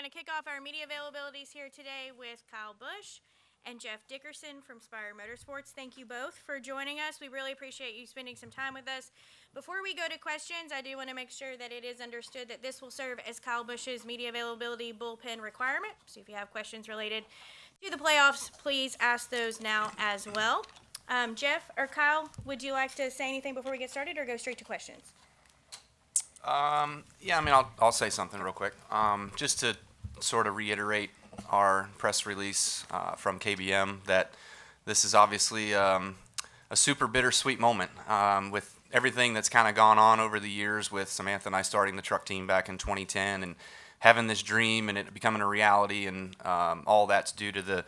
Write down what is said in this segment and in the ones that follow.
going to kick off our media availabilities here today with Kyle Busch and Jeff Dickerson from Spire Motorsports. Thank you both for joining us. We really appreciate you spending some time with us. Before we go to questions, I do want to make sure that it is understood that this will serve as Kyle Busch's media availability bullpen requirement. So if you have questions related to the playoffs, please ask those now as well. Um, Jeff or Kyle, would you like to say anything before we get started or go straight to questions? Um, yeah, I mean, I'll, I'll say something real quick. Um, just to sort of reiterate our press release uh, from KBM that this is obviously um, a super bittersweet moment um, with everything that's kind of gone on over the years with Samantha and I starting the truck team back in 2010 and having this dream and it becoming a reality and um, all that's due to the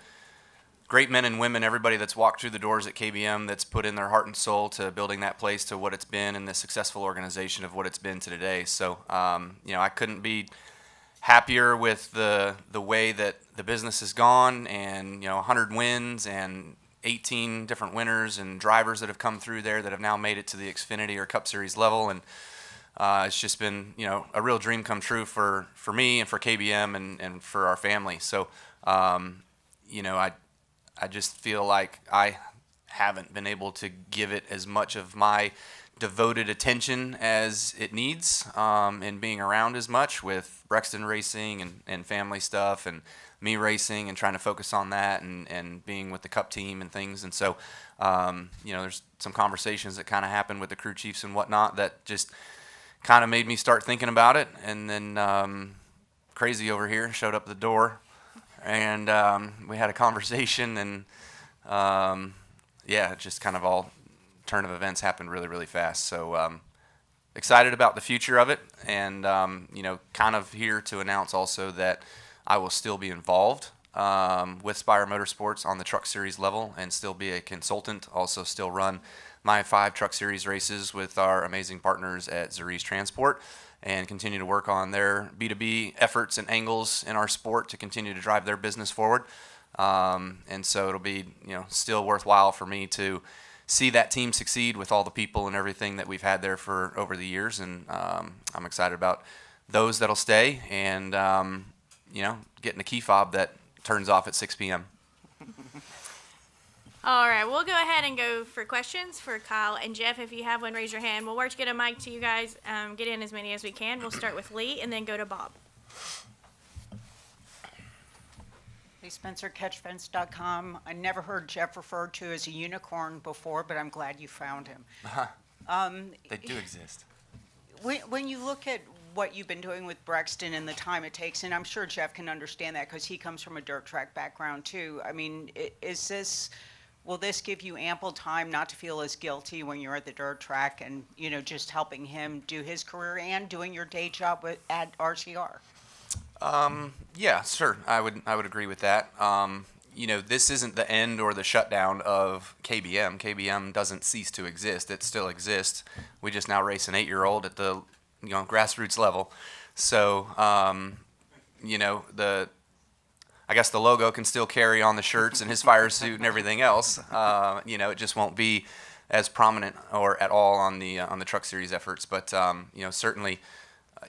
great men and women, everybody that's walked through the doors at KBM that's put in their heart and soul to building that place to what it's been and the successful organization of what it's been to today. So, um, you know, I couldn't be happier with the the way that the business has gone and you know 100 wins and 18 different winners and drivers that have come through there that have now made it to the Xfinity or Cup Series level. And uh, it's just been you know a real dream come true for for me and for KBM and, and for our family. So um, you know I I just feel like I haven't been able to give it as much of my devoted attention as it needs um, and being around as much with Brexton racing and, and family stuff and me racing and trying to focus on that and, and being with the cup team and things. And so, um, you know, there's some conversations that kind of happened with the crew chiefs and whatnot that just kind of made me start thinking about it. And then um, crazy over here showed up the door and um, we had a conversation and um, yeah, just kind of all turn of events happened really, really fast. So um, excited about the future of it, and um, you know, kind of here to announce also that I will still be involved um, with Spire Motorsports on the Truck Series level, and still be a consultant. Also, still run my five Truck Series races with our amazing partners at Zariz Transport. And continue to work on their B2B efforts and angles in our sport to continue to drive their business forward. Um, and so it'll be, you know, still worthwhile for me to see that team succeed with all the people and everything that we've had there for over the years. And um, I'm excited about those that'll stay and, um, you know, getting a key fob that turns off at 6 p.m. All right, we'll go ahead and go for questions for Kyle and Jeff. If you have one, raise your hand. We'll work to get a mic to you guys. Um, get in as many as we can. We'll start with Lee and then go to Bob. Hey, Spencer, catchfence.com. I never heard Jeff referred to as a unicorn before, but I'm glad you found him. Uh-huh. Um, they do exist. When, when you look at what you've been doing with Brexton and the time it takes, and I'm sure Jeff can understand that because he comes from a dirt track background too. I mean, is this, will this give you ample time not to feel as guilty when you're at the dirt track and, you know, just helping him do his career and doing your day job with, at RCR? Yeah, sure. I would I would agree with that. Um, you know, this isn't the end or the shutdown of KBM. KBM doesn't cease to exist. It still exists. We just now race an eight-year-old at the you know grassroots level. So um, you know the I guess the logo can still carry on the shirts and his fire suit and everything else. Uh, you know, it just won't be as prominent or at all on the uh, on the Truck Series efforts. But um, you know, certainly uh,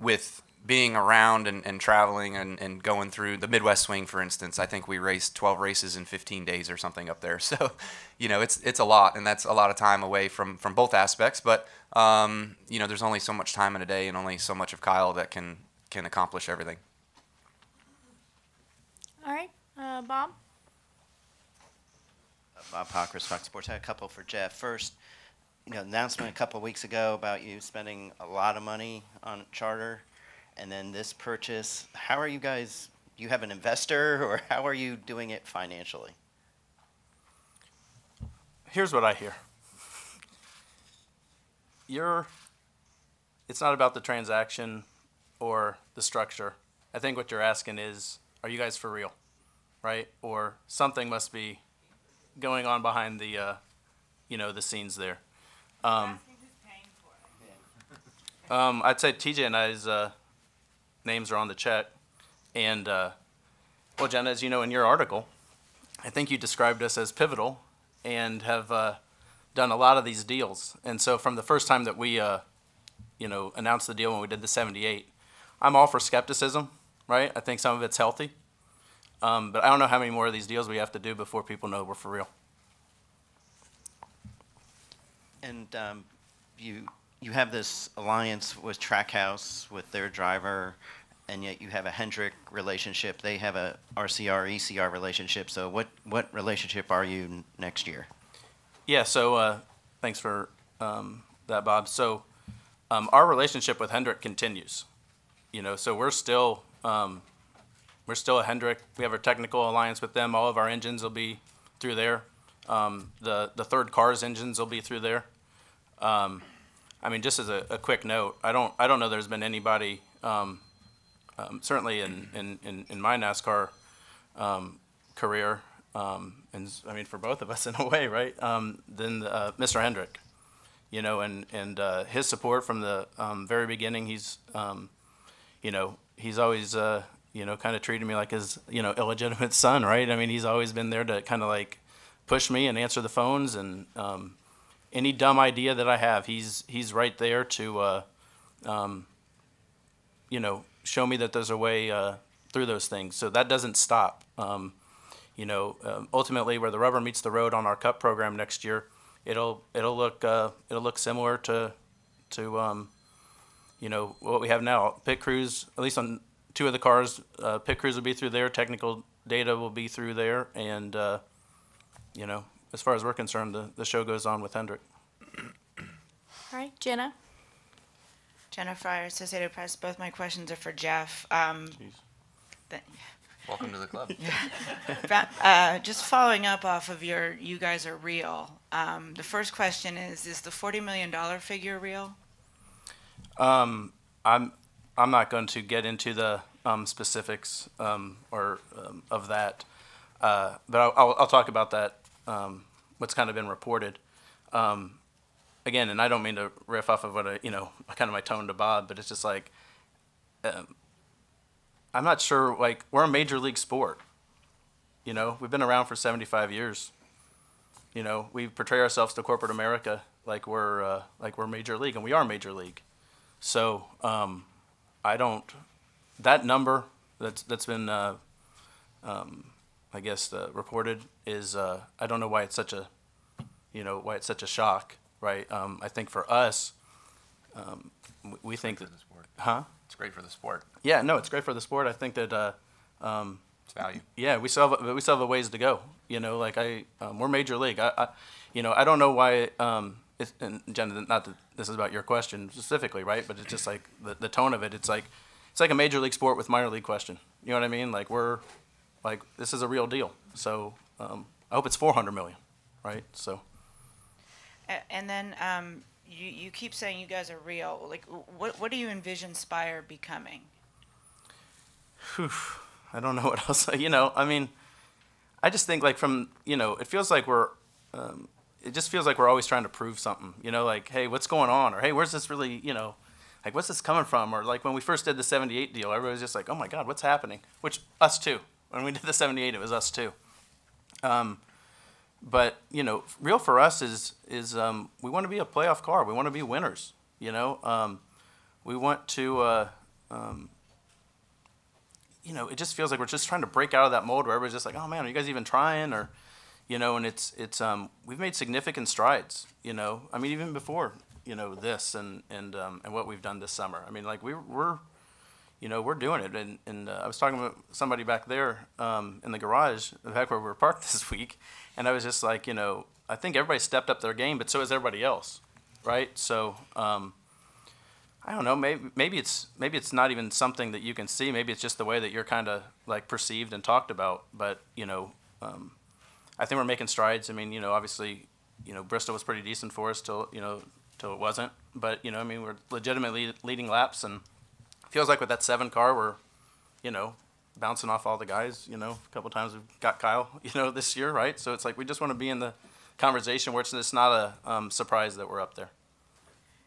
with being around and, and traveling and, and going through the Midwest Swing, for instance, I think we raced 12 races in 15 days or something up there. So, you know, it's it's a lot, and that's a lot of time away from from both aspects. But um, you know, there's only so much time in a day, and only so much of Kyle that can can accomplish everything. All right, uh, Bob. Bob Pockrass, Fox Sports. I had a couple for Jeff. First, you know, announcement a couple of weeks ago about you spending a lot of money on charter, and then this purchase. How are you guys? You have an investor, or how are you doing it financially? here's what I hear. You're, it's not about the transaction or the structure. I think what you're asking is, are you guys for real, right? Or something must be going on behind the, uh, you know, the scenes there. Um, um, I'd say TJ and I's uh, names are on the check, and uh, well, Jenna, as you know in your article, I think you described us as pivotal and have uh, done a lot of these deals. And so from the first time that we, uh, you know, announced the deal when we did the 78, I'm all for skepticism, right? I think some of it's healthy. Um, but I don't know how many more of these deals we have to do before people know we're for real. And um, you you have this alliance with Trackhouse with their driver, and yet you have a Hendrick relationship. They have a RCR ECR relationship. So what what relationship are you next year? Yeah, so uh, thanks for um, that, Bob. So um, our relationship with Hendrick continues. You know, so we're still um, we're still a Hendrick. We have our technical alliance with them. All of our engines will be through there. Um, the the third car's engines will be through there. Um, I mean, just as a, a quick note, I don't I don't know there's been anybody um, um, certainly in, in, in, in my NASCAR um, career, um, and I mean for both of us in a way, right? Um, than uh, Mr. Hendrick, you know, and and uh, his support from the um, very beginning. He's, um, you know, he's always, uh, you know, kind of treated me like his, you know, illegitimate son, right? I mean, he's always been there to kind of like push me and answer the phones and um, any dumb idea that I have, he's he's right there to, uh, um, you know, show me that there's a way uh, through those things. So that doesn't stop. Um, you know, um, ultimately, where the rubber meets the road on our Cup program next year, it'll it'll look uh, it'll look similar to to um, you know what we have now. Pit crews, at least on two of the cars, uh, pit crews will be through there. Technical data will be through there, and uh, you know, as far as we're concerned, the, the show goes on with Hendrick. All right, Jenna. Jenna Fryer, Associated Press. Both my questions are for Jeff. Um, th- Welcome to the club. uh, just following up off of your, you guys are real. Um, the first question is, is the $40 million figure real? Um, I'm I'm not going to get into the um, specifics um, or um, of that, uh, but I'll, I'll, I'll talk about that. Um, what's kind of been reported. Um, again, and I don't mean to riff off of what I, you know, kind of my tone to Bob, but it's just like, um, I'm not sure. Like we're a major league sport. You know, we've been around for 75 years. You know, we portray ourselves to corporate America like we're uh, like we're major league, and we are major league. So um, I don't that number that's that's been uh, um, I guess uh, reported is uh, I don't know why it's such a you know why it's such a shock, right? Um, I think for us, um, we- we think that the sport. huh? It's great for the sport. Yeah, no, it's great for the sport. I think that uh, um, It's value. yeah, we still have, we still have a ways to go. You know, like I, um, we're major league. I, I, you know, I don't know why. Um, it's, and Jen, not that this is about your question specifically, right? But it's just like the, the tone of it. It's like it's like a major league sport with minor league question. You know what I mean? Like we're like this is a real deal. So um, I hope it's 400 million, right? So And then um, you, you keep saying you guys are real. Like, what, what do you envision Spire becoming? I don't know what else. You know, I mean, I just think like from you know, it feels like we're, um, it just feels like we're always trying to prove something. You know, like hey, what's going on, or hey, where's this really, you know, like what's this coming from, or like when we first did the '78 deal, everybody was just like, oh my God, what's happening? Which us too. When we did the '78, it was us too. Um, but you know, real for us is is um, we want to be a playoff car. We want to be winners. You know, um, we want to. Uh, um, you know, it just feels like we're just trying to break out of that mold where everybody's just like, oh man, are you guys even trying? Or, you know, and it's it's um we've made significant strides. You know, I mean even before you know this and and um, and what we've done this summer. I mean like we we're you know we're doing it. And and uh, I was talking with somebody back there um, in the garage, back where we were parked this week, and I was just like, you know, I think everybody stepped up their game, but so has everybody else, right? So. Um, I don't know. Maybe maybe it's maybe it's not even something that you can see. Maybe it's just the way that you're kind of like perceived and talked about. But you know, um, I think we're making strides. I mean, you know, obviously, you know, Bristol was pretty decent for us till you know till it wasn't. But you know, I mean, we're legitimately leading laps, and feels like with that seven car, we're you know bouncing off all the guys. You know, a couple times we've got Kyle. You know, this year, right? So it's like we just want to be in the conversation where it's just not a um, surprise that we're up there.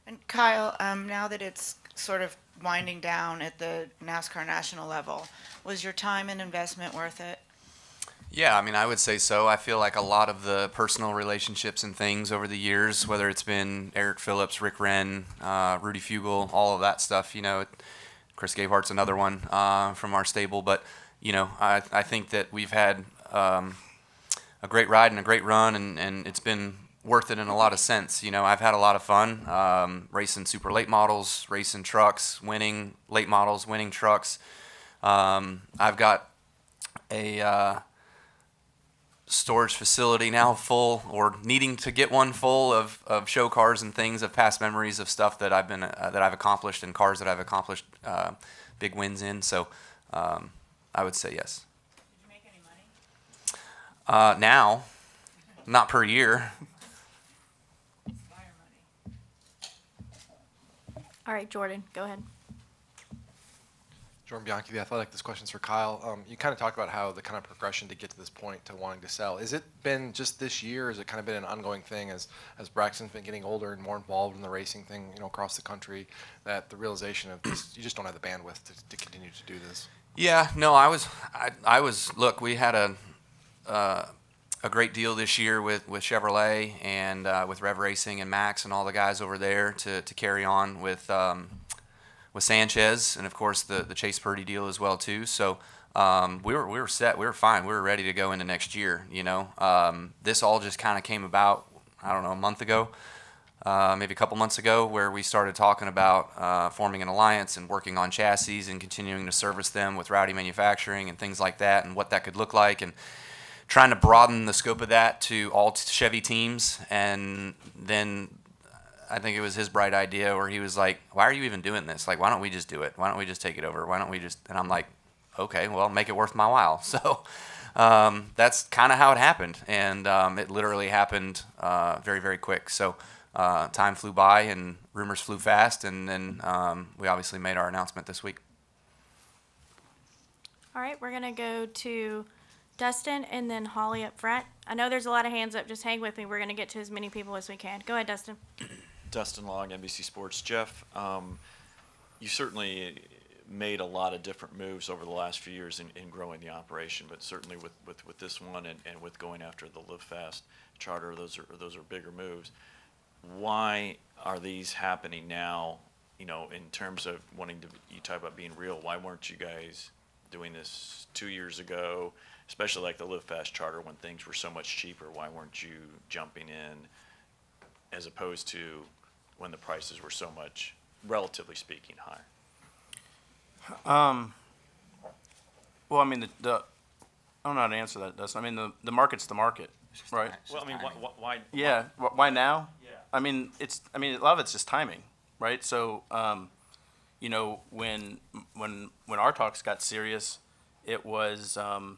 And Kyle, um, now that it's sort of winding down at the NASCAR national level, was your time and investment worth it? Yeah, I mean, I would say so. I feel like a lot of the personal relationships and things over the years, whether it's been Eric Phillips, Rick Ren, uh, Rudy Fugle, all of that stuff, you know, it, Chris Gabehart's another one uh, from our stable. But you know, I I think that we've had um, a great ride and a great run, and, and it's been worth it in a lot of sense. You know, I've had a lot of fun um, racing super late models, racing trucks, winning late models, winning trucks. Um, I've got a uh, storage facility now full or needing to get one full of, of show cars and things of past memories of stuff that I've been uh, that I've accomplished and cars that I've accomplished uh, big wins in. So um, I would say yes. Did you make any money? Uh, now, not per year. All right, Jordan, go ahead. Jordan Bianchi, The Athletic. This question's for Kyle. Um, you kind of talked about how the kind of progression to get to this point to wanting to sell. Is it been just this year? Has it kind of been an ongoing thing as as Brexton's been getting older and more involved in the racing thing, you know, across the country? That the realization of this, you just don't have the bandwidth to, to continue to do this. Yeah, no, I was, I, I was. Look, we had a, uh, a great deal this year with, with Chevrolet and uh, with Rev Racing and Max and all the guys over there to, to carry on with, um, with Sanchez and of course the the Chase Purdy deal as well too. So um, we were we were set, we were fine, we were ready to go into next year. You know, um, this all just kind of came about. I don't know, a month ago. Uh, maybe a couple months ago, where we started talking about uh, forming an alliance and working on chassis and continuing to service them with Rowdy Manufacturing and things like that, and what that could look like, and trying to broaden the scope of that to all Chevy teams. And then I think it was his bright idea where he was like, "Why are you even doing this? Like, why don't we just do it? Why don't we just take it over? Why don't we just?" And I'm like, "Okay, well, make it worth my while." So. Um, that's kind of how it happened, and um, it literally happened uh, very, very quick. So uh, time flew by and rumors flew fast, and then um, we obviously made our announcement this week. All right, we're gonna go to Dustin and then Holly up front. I know there's a lot of hands up. Just hang with me. We're gonna get to as many people as we can. Go ahead, Dustin. Dustin Long, NBC Sports. Jeff, um, you certainly made a lot of different moves over the last few years in, in growing the operation, but certainly with, with, with this one and, and with going after the Live Fast charter, those are those are bigger moves. Why are these happening now? You know, in terms of wanting to, you talk about being real. Why weren't you guys doing this two years ago? Especially like the Live Fast charter when things were so much cheaper. Why weren't you jumping in as opposed to when the prices were so much, relatively speaking, higher? Um, well, I mean, the, the I don't know how to answer that, Dustin. I mean, the, the market's the market, right? Well, I mean, why, why- why? Yeah. wh- Why now? Yeah. I mean, it's. I mean, a lot of it's just timing, right? So, um, you know, when when when our talks got serious, it was um,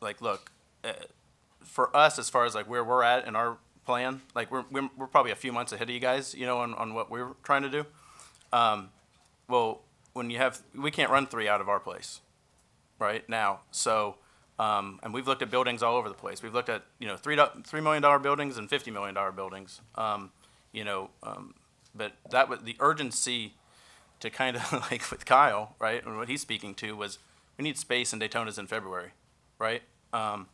like, look, uh, for us, as far as like where we're at in our plan, like we're we're, we're probably a few months ahead of you guys, you know, on, on what we're trying to do. Um, well, when you have, we can't run three out of our place, right now. So, um, and we've looked at buildings all over the place. We've looked at you know three three million dollar buildings and fifty million dollar buildings. Um, you know, um, but that was the urgency to kind of like with Kyle, right? And what he's speaking to was we need space in Daytona's in February, right? Um,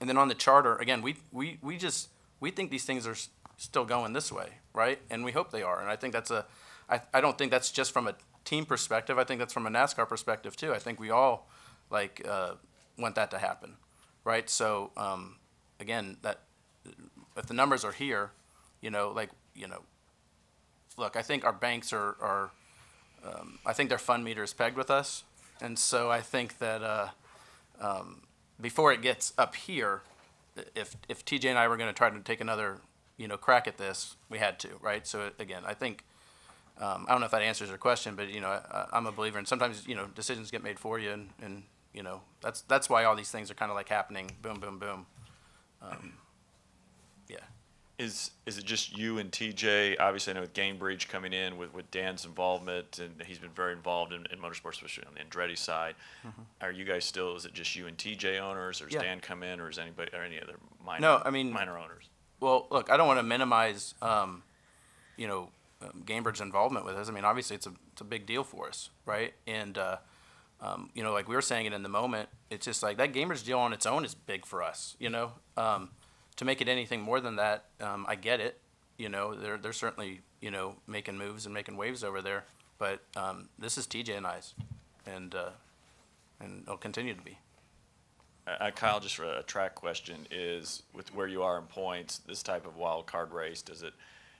and then on the charter, again, we, we, we just, we think these things are still going this way, right? And we hope they are. And I think that's a, I, I don't think that's just from a team perspective. I think that's from a NASCAR perspective too. I think we all like, uh, want that to happen, right? So, um, again, that, if the numbers are here, you know, like, you know, look, I think our banks are, are um, I think their fund meter is pegged with us. And so I think that, uh, um, before it gets up here, if, if TJ and I were going to try to take another, you know, crack at this, we had to, right? So again, I think, um, I don't know if that answers your question, but you know, I, I'm a believer, and sometimes you know decisions get made for you, and, and you know that's that's why all these things are kind of like happening, boom, boom, boom. Um. Is, is it just you and TJ? Obviously, I know with Gainbridge coming in with, with Dan's involvement, and he's been very involved in, in motorsports, especially on the Andretti side. Are you guys still, is it just you and TJ owners, or has Mm-hmm. Yeah. Dan come in, or is anybody, or any other minor? No, I mean- Minor owners? Well, look, I don't want to minimize, um, you know, um, Gainbridge's involvement with us. I mean, obviously, it's a it's a big deal for us, right? And uh, um, you know, like we were saying it in the moment, it's just like that Gamebridge deal on its own is big for us. You know, um, to make it anything more than that, um, I get it. You know, they're they're certainly you know making moves and making waves over there. But um, this is TJ and I's, and uh, and it'll continue to be. Uh, Kyle, just a track question is with where you are in points, this type of wild card race, does it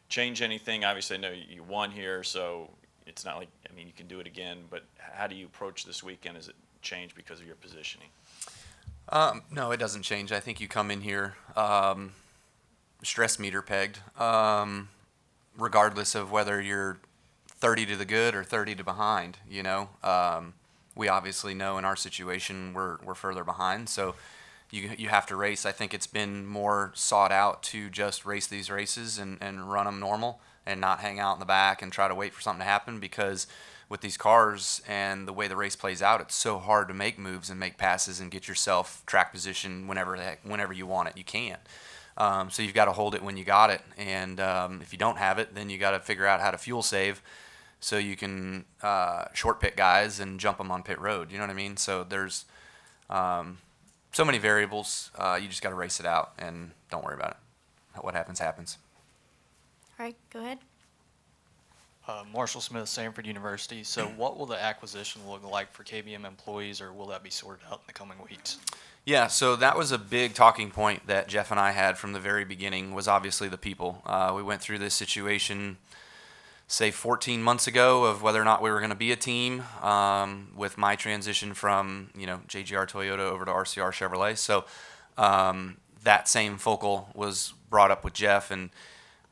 change anything? Obviously, I know you won here, so it's not like I mean you can do it again. But how do you approach this weekend? Does it change because of your positioning? Um, no, it doesn't change. I think you come in here um, stress meter pegged, um, regardless of whether you're 30 to the good or 30 to behind. You know, um, we obviously know in our situation we're we're further behind, so you you have to race. I think it's been more sought out to just race these races and and run them normal and not hang out in the back and try to wait for something to happen because with these cars and the way the race plays out, it's so hard to make moves and make passes and get yourself track position whenever whenever you want it. You can't. Um, so you've got to hold it when you got it, and um, if you don't have it, then you got to figure out how to fuel save so you can uh, short pit guys and jump them on pit road. You know what I mean? So there's um, so many variables. Uh, you just got to race it out and don't worry about it. What happens happens. All right, go ahead. Uh, Marshall Smith, Samford University. So, what will the acquisition look like for KBM employees, or will that be sorted out in the coming weeks? Yeah, so that was a big talking point that Jeff and I had from the very beginning. Was obviously the people. Uh, we went through this situation, say 14 months ago, of whether or not we were going to be a team. Um, with my transition from you know JGR Toyota over to RCR Chevrolet, so um, that same focal was brought up with Jeff, and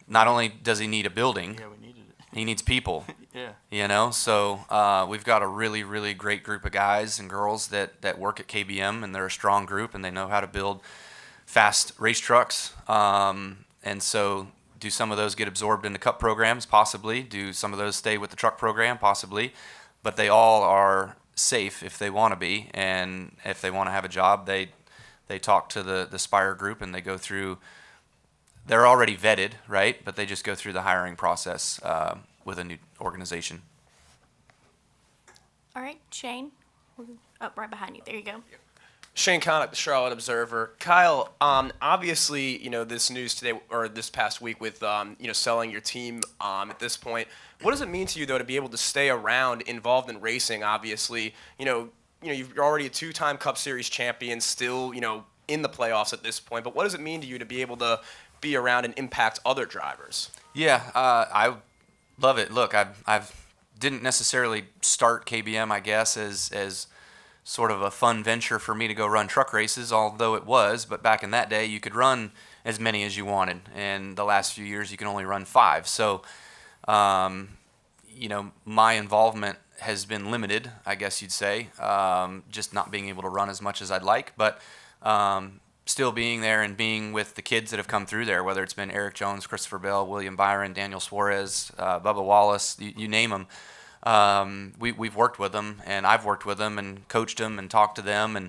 not only does he need a building, Yeah, we needed it. He needs people. Yeah. You know, so uh, we've got a really, really great group of guys and girls that, that work at KBM, and they're a strong group, and they know how to build fast race trucks. Um, and so, do some of those get absorbed into cup programs? Possibly. Do some of those stay with the truck program? Possibly. But they all are safe if they want to be, and if they want to have a job, they they talk to the the Spire group, and they go through. They're already vetted, right? But they just go through the hiring process uh, with a new organization. All right, Shane. Up right behind you. There you go. Shane Connuck, the Charlotte Observer. Kyle, um, obviously, you know this news today or this past week with um, you know selling your team um, at this point. What does it mean to you though to be able to stay around, involved in racing? Obviously, you know, you know you're already a two-time Cup Series champion, still you know in the playoffs at this point. But what does it mean to you to be able to be around and impact other drivers? Yeah, uh, I love it. Look, I've I've didn't necessarily start KBM, I guess, as as sort of a fun venture for me to go run truck races, although it was. But back in that day, you could run as many as you wanted, and the last few years you can only run five. So, um, you know, my involvement has been limited, I guess you'd say, um, just not being able to run as much as I'd like, but. Um, still being there and being with the kids that have come through there, whether it's been Erik Jones, Christopher Bell, William Byron, Daniel Suarez, uh, Bubba Wallace, you, you name them. Um, we, we've worked with them, and I've worked with them and coached them and talked to them. And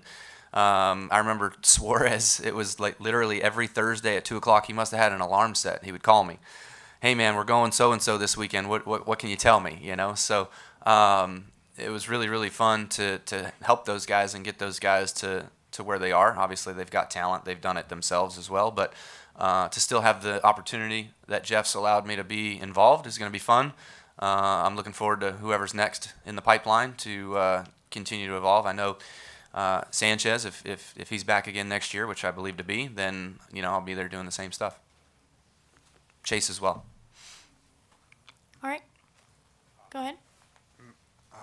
um, I remember Suarez, it was like literally every Thursday at 2 o'clock, he must have had an alarm set. He would call me, hey man, we're going so and so this weekend. What, what, what can you tell me? You know, so um, it was really, really fun to, to help those guys and get those guys to, to where they are. Obviously, they've got talent; they've done it themselves as well. But uh, to still have the opportunity that Jeff's allowed me to be involved is going to be fun. Uh, I'm looking forward to whoever's next in the pipeline to uh, continue to evolve. I know uh, Sanchez, if, if if he's back again next year, which I believe to be, then you know I'll be there doing the same stuff. Chase as well. All right. Go ahead.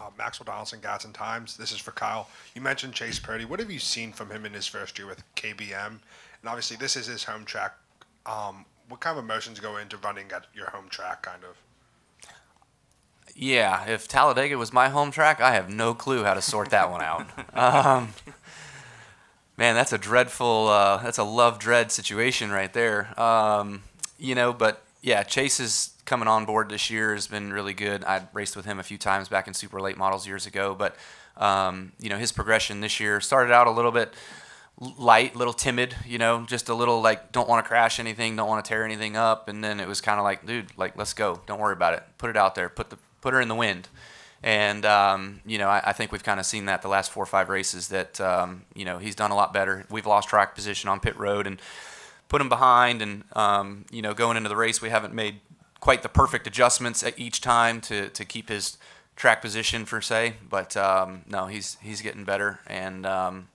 Uh, Maxwell Donaldson, Gadsden Times. This is for Kyle. You mentioned Chase Purdy. What have you seen from him in his first year with KBM? And obviously, this is his home track. Um, what kind of emotions go into running at your home track, kind of? Yeah, if Talladega was my home track, I have no clue how to sort that one out. Um, man, that's a dreadful, uh, that's a love dread situation right there. Um, you know, but yeah, Chase is coming on board this year has been really good. I raced with him a few times back in super late models years ago, but um, you know his progression this year started out a little bit light, a little timid, you know, just a little like don't want to crash anything, don't want to tear anything up, and then it was kind of like, dude, like let's go, don't worry about it, put it out there, put the put her in the wind. And um, you know, I, I think we've kind of seen that the last four or five races that um, you know he's done a lot better. We've lost track position on pit road and put him behind, and um, you know, going into the race, we haven't made quite the perfect adjustments at each time to, to keep his track position per se, but um, no, he's he's getting better and um,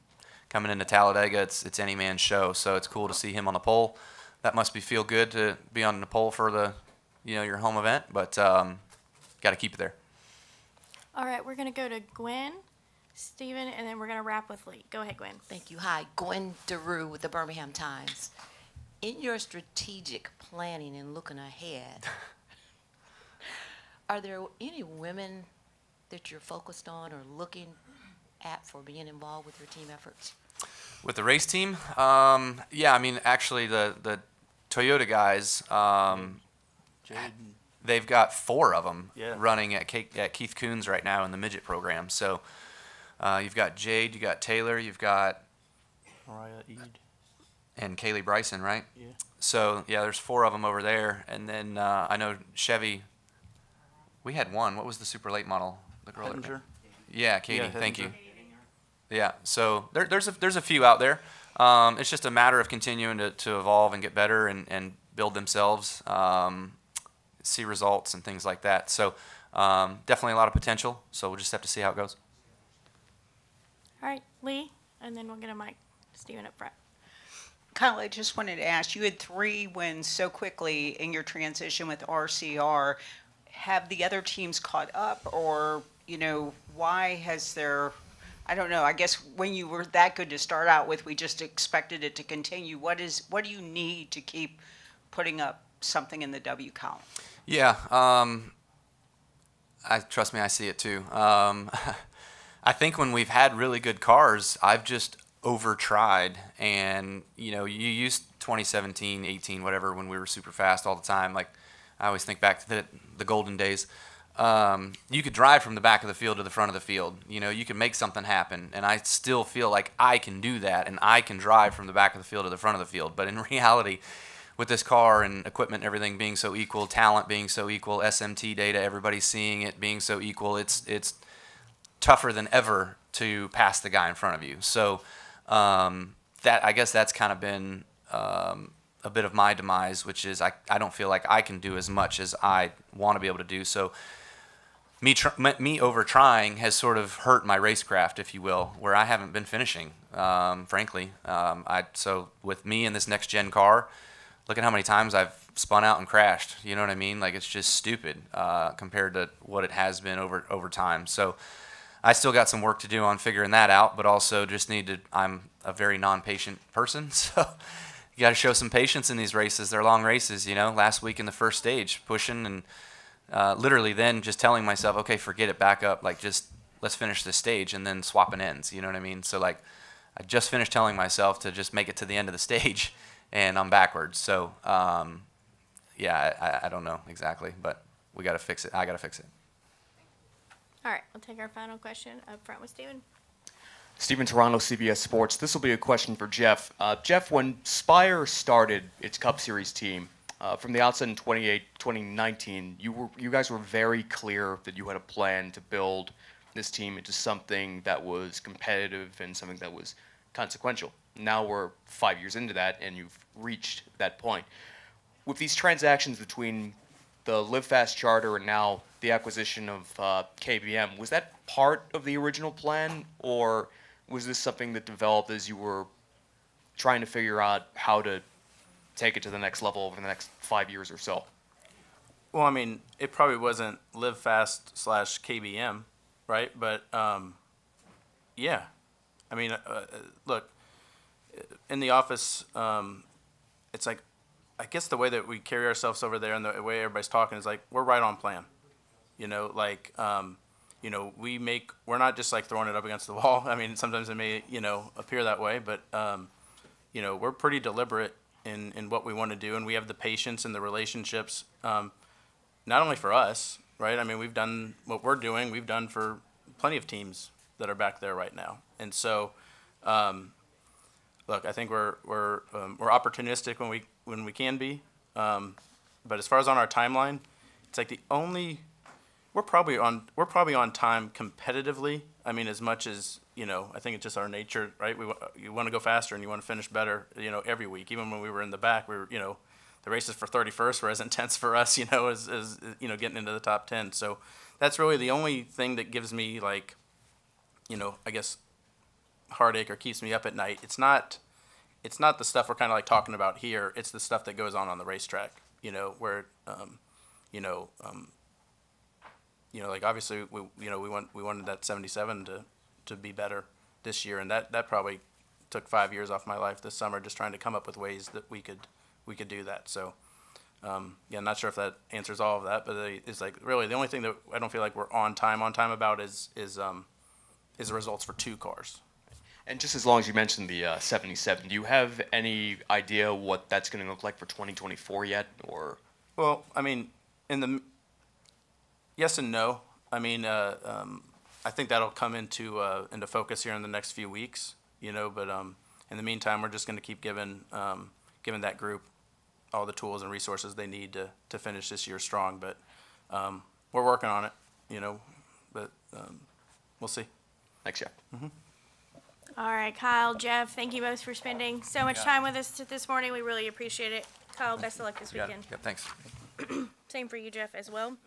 coming into Talladega, it's it's any man's show. So it's cool to see him on the pole. That must be feel good to be on the pole for the you know your home event, but um, got to keep it there. All right, we're going to go to Gwen, Stephen, and then we're going to wrap with Lee. Go ahead, Gwen. Thank you. Hi, Gwen DeRue with the Birmingham Times. In your strategic planning and looking ahead, are there any women that you're focused on or looking at for being involved with your team efforts? With the race team, um, yeah, I mean, actually, the the Toyota guys, um, they've got four of them Yeah. running at, Ke- at Keith Kunz right now in the midget program. So uh, you've got Jade, you've got Taylor, you've got Mariah Eid. And Kaylee Bryson, right? Yeah. So yeah, there's four of them over there, and then uh, I know Chevy. We had one. What was the super late model? The girl. Hettinger? Yeah, Katie. Yeah, thank you. Yeah. So there, there's a there's a few out there. Um, it's just a matter of continuing to, to evolve and get better and, and build themselves, um, see results and things like that. So um, definitely a lot of potential. So we'll just have to see how it goes. All right, Lee, and then we'll get a mic to Stephen up front. Kyle, I just wanted to ask, you had three wins so quickly in your transition with RCR. Have the other teams caught up or, you know, why has there, I don't know, I guess when you were that good to start out with, we just expected it to continue. What is, what do you need to keep putting up something in the W column? Yeah, um, I trust me, I see it too. Um, I think when we've had really good cars, I've just over tried, and you know, you used 2017, 18, whatever, when we were super fast all the time. Like I always think back to the the golden days. Um, you could drive from the back of the field to the front of the field. You know, you could make something happen, and I still feel like I can do that, and I can drive from the back of the field to the front of the field. But in reality, with this car and equipment and everything being so equal, talent being so equal, SMT data, everybody seeing it being so equal, it's it's tougher than ever to pass the guy in front of you. So um, that I guess that's kind of been um, a bit of my demise, which is I, I don't feel like I can do as much as I want to be able to do. So me tr- me- over trying has sort of hurt my racecraft, if you will, where I haven't been finishing. Um, frankly, um, I so with me in this next gen car, look at how many times I've spun out and crashed. You know what I mean? Like it's just stupid uh, compared to what it has been over over time. So I still got some work to do on figuring that out, but also just need to. I'm a very non-patient person, so you got to show some patience in these races. They're long races, you know. Last week in the first stage, pushing and uh, literally then just telling myself, okay, forget it, back up, like just let's finish this stage and then swapping ends. You know what I mean? So like, I just finished telling myself to just make it to the end of the stage, and I'm backwards. So um, yeah, I, I don't know exactly, but we got to fix it. I got to fix it. All right, we'll take our final question up front with Stephen. Stephen Taranto, CBS Sports. This will be a question for Jeff. Uh, Jeff, when Spire started its Cup Series team, uh, from the outset in 28, 2019, you were you guys were very clear that you had a plan to build this team into something that was competitive and something that was consequential. Now we're five years into that, and you've reached that point. With these transactions between the Live Fast charter and now the acquisition of uh, KBM, was that part of the original plan, or was this something that developed as you were trying to figure out how to take it to the next level over the next five years or so? Well, I mean, it probably wasn't Live Fast slash KBM, right? But um, yeah, I mean, uh, uh, look, in the office, um, it's like, I guess the way that we carry ourselves over there and the way everybody's talking is like we're right on plan. You know, like, um, you know, we make we're not just like throwing it up against the wall. I mean, sometimes it may you know appear that way, but um, you know, we're pretty deliberate in in what we want to do, and we have the patience and the relationships. Um, not only for us, right? I mean, we've done what we're doing. We've done for plenty of teams that are back there right now, and so, um, look, I think we're we're um, we're opportunistic when we when we can be, um, but as far as on our timeline, it's like the only we're probably on we're probably on time competitively. I mean, as much as you know, I think it's just our nature, right? We you want to go faster and you want to finish better, you know, every week. Even when we were in the back, we were you know, the races for 31st were as intense for us, you know, as as you know, getting into the top 10. So that's really the only thing that gives me like, you know, I guess heartache or keeps me up at night. It's not, it's not the stuff we're kind of like talking about here. It's the stuff that goes on on the racetrack. You know, where, um, you know, um, you know, like obviously we, you know, we want we wanted that 77 to to be better this year, and that that probably took five years off my life this summer just trying to come up with ways that we could we could do that. So. Um, yeah, I'm not sure if that answers all of that, but it's like really the only thing that I don't feel like we're on time on time about is is um, is the results for two cars. And just as long as you mentioned the uh, 77, do you have any idea what that's going to look like for 2024 yet, or? Well, I mean, in the yes and no. I mean, uh, um, I think that'll come into uh, into focus here in the next few weeks. You know, but um, in the meantime, we're just going to keep giving um, giving that group all the tools and resources they need to to finish this year strong. But um, we're working on it. You know, but um, we'll see. Thanks, Jeff. All right, Kyle, Jeff, thank you both for spending so much time with us this morning. We really appreciate it. Kyle, best of luck this weekend. Yep, thanks. Same for you, Jeff, as well.